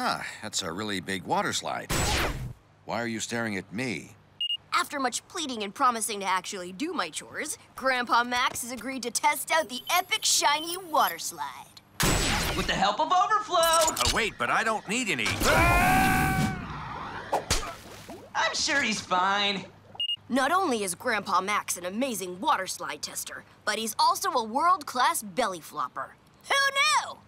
Ah, that's a really big water slide. Why are you staring at me? After much pleading and promising to actually do my chores, Grandpa Max has agreed to test out the epic shiny water slide. With the help of Overflow! Oh, wait, but I don't need any. Ah! I'm sure he's fine. Not only is Grandpa Max an amazing water slide tester, but he's also a world-class belly flopper. Who knew?